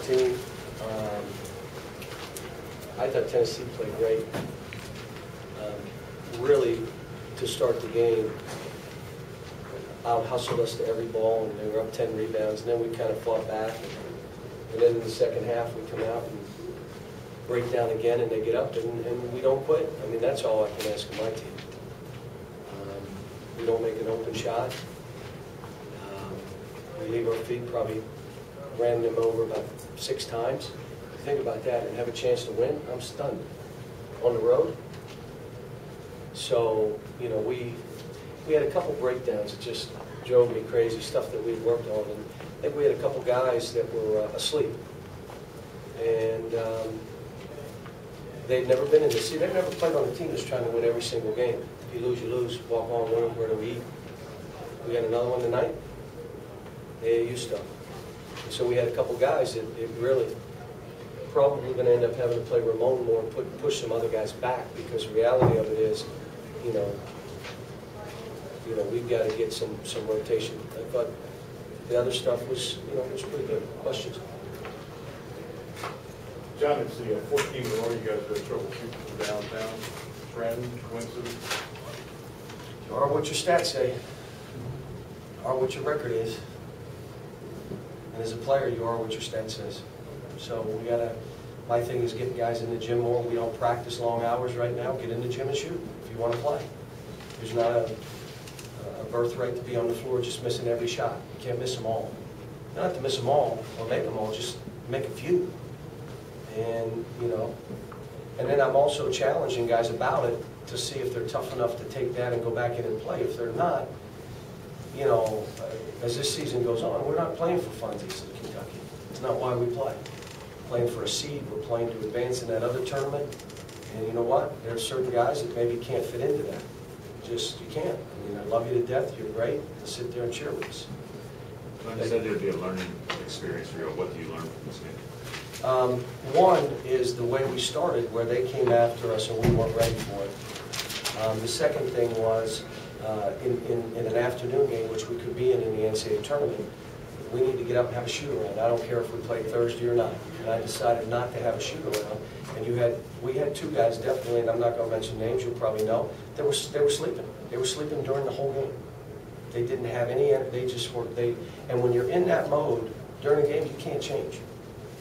team. Um, I thought Tennessee played great. Um, Really, to start the game, out hustled us to every ball, and they were up 10 rebounds, and then we kind of fought back. And then in the second half, we come out and break down again, and they get up, and, and we don't quit. I mean, that's all I can ask of my team. Um, We don't make an open shot. Um, We leave our feet, probably ran them over about six times. Think about that, and have a chance to win, I'm stunned. On the road. So, you know, we, we had a couple breakdowns that just drove me crazy, stuff that we'd worked on. And I think we had a couple guys that were uh, asleep. And um, they'd never been in the, see, they've never played on a team that's trying to win every single game. If you lose, you lose, walk on, win, where do we eat? We got another one tonight? AAU stuff. And so we had a couple guys that it really probably going to end up having to play Ramon more and put, push some other guys back because the reality of it is, you know, you know, we've got to get some, some rotation. But the other stuff was, you know, was pretty good. Questions? John, it's the uh, 14 in a row you guys had trouble shooting from downtown. Trend, coincidence? You are what your stats say. You are what your record is. And as a player, you are what your stat says. So we gotta, my thing is getting guys in the gym more. We don't practice long hours right now. Get in the gym and shoot if you wanna play. There's not a, a birthright to be on the floor just missing every shot. You can't miss them all. Don't have to miss them all or make them all, just make a few. And, you know, and then I'm also challenging guys about it to see if they're tough enough to take that and go back in and play. If they're not, you know, as this season goes on, we're not playing for funsies in Kentucky. It's not why we play. Playing for a seed, we're playing to advance in that other tournament. And you know what? There are certain guys that maybe can't fit into that. Just, you can't. I mean, I love you to death, you're great, sit there and cheer with us. Like I said, there'd be a learning experience for you. What do you learn from this game? Um, One is the way we started, where they came after us and we weren't ready for it. Um, The second thing was, uh, in, in, in an afternoon game, which we could be in in the NCAA tournament, we need to get up and have a shoot around. I don't care if we play Thursday or not. And I decided not to have a shoot around. And you had, we had two guys definitely, and I'm not gonna mention names, you'll probably know, they were, they were sleeping. They were sleeping during the whole game. They didn't have any, they just were, they, and when you're in that mode during a game, you can't change.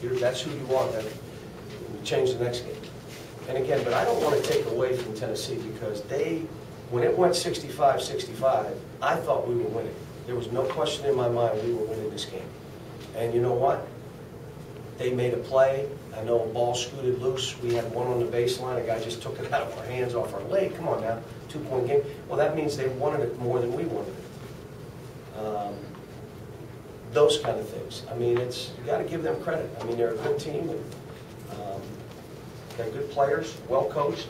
You're, that's who you are, you change the next game. And again, but I don't want to take away from Tennessee because they, when it went 65-65, I thought we were winning. There was no question in my mind we were winning this game. And you know what? They made a play. I know a ball scooted loose. We had one on the baseline. A guy just took it out of our hands off our leg. Come on now, two-point game. Well, that means they wanted it more than we wanted it. Um, those kind of things. I mean, it's, you gotta give them credit. I mean, they're a good team, and, um, they're good players, well coached.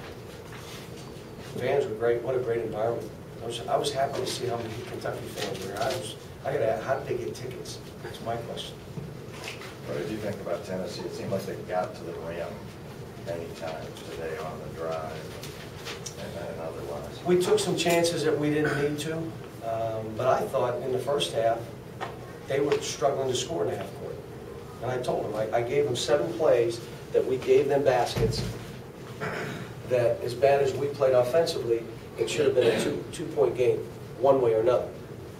Fans were great, what a great environment. I was, I was happy to see how many Kentucky fans were. I was, I gotta, ask, how did they get tickets? That's my question. What did you think about Tennessee? It seemed like they got to the rim many times today on the drive and then otherwise. We took some chances that we didn't need to, um, but I thought in the first half, they were struggling to score in the half court. And I told them, I, I gave them seven plays that we gave them baskets, that as bad as we played offensively, it should have been a two, two-point game, one way or another.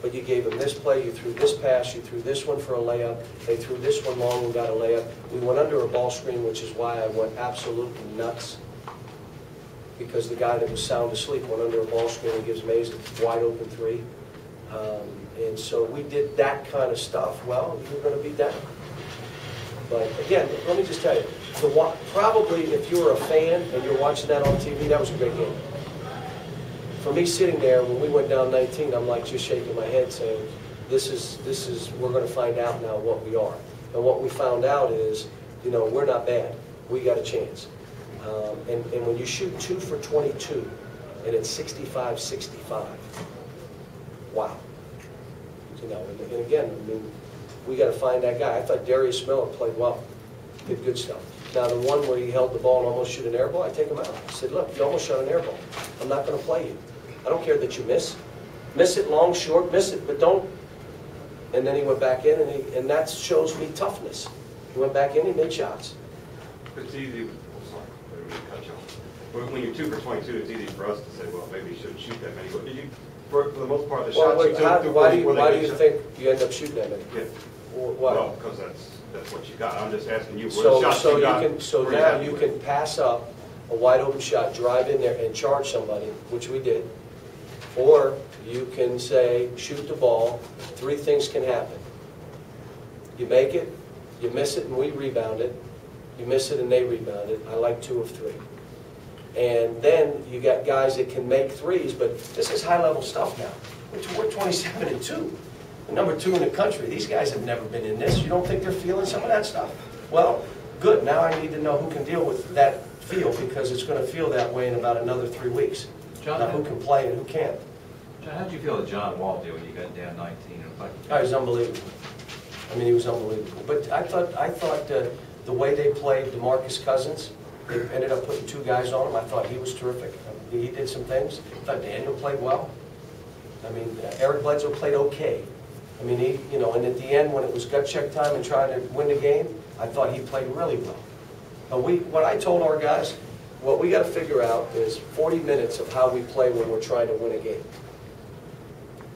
But you gave them this play, you threw this pass, you threw this one for a layup, they threw this one long and got a layup. We went under a ball screen, which is why I went absolutely nuts because the guy that was sound asleep went under a ball screen and gives Maze a wide open three. Um, And so we did that kind of stuff. Well, you're going to be down. But again, let me just tell you, the probably if you were a fan and you're watching that on TV, that was a great game. For me sitting there, when we went down 19, I'm like just shaking my head saying, this is, this is, we're going to find out now what we are. And what we found out is, you know, we're not bad. We got a chance. Um, And, and when you shoot two for 22 and it's 65-65, wow. You know, and and again, I mean, we got to find that guy. I thought Darius Miller played well, did good stuff. Now, the one where he held the ball and almost shoot an air ball, I take him out. I said, look, you almost shot an air ball. I'm not going to play you. I don't care that you miss. Miss it long, short, miss it, but don't. And then he went back in, and, he, and that shows me toughness. He went back in, he made shots. It's easy, sorry, I didn't mean to cut you off. When you're two for twenty-two, it's easy for us to say, well, maybe you shouldn't shoot that many. But you, for, for the most part, the Well, shots you wait, how- took. why do you, why do you think you end up shooting that many? Yeah, Wh- well, because that's, that's what you got. I'm just asking you, the So, shots so you you got? can, so now you can pass up a wide open shot, drive in there and charge somebody, which we did. Or you can say, shoot the ball, three things can happen. You make it, you miss it and we rebound it, you miss it and they rebound it, I like two of three. And then you got guys that can make threes, but this is high-level stuff now. We're we're 27 and 2, the number two in the country. These guys have never been in this. You don't think they're feeling some of that stuff? Well, good, now I need to know who can deal with that feel, because it's going to feel that way in about another three weeks. John, Now, who can play and who can't. John, how did you feel the John Wall deal when you got down 19 and five? Oh, he was unbelievable. I mean, he was unbelievable. But I thought, I thought uh, the way they played DeMarcus Cousins, they ended up putting two guys on him. I thought he was terrific. I mean, He did some things. I thought Daniel played well. I mean, uh, Eric Bledsoe played okay. I mean, he, you know, and at the end, when it was gut check time and trying to win the game, I thought he played really well. But we, what I told our guys, what we got to figure out is 40 minutes of how we play when we're trying to win a game.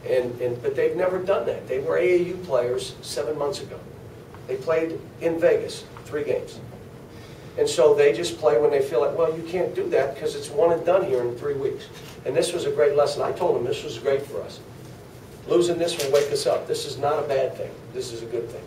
And, and, but they've never done that. They were AAU players seven months ago. They played in Vegas, three games. And so they just play when they feel like, well, you can't do that because it's one and done here in three weeks. And this was a great lesson. I told them this was great for us. Losing this will wake us up. This is not a bad thing. This is a good thing.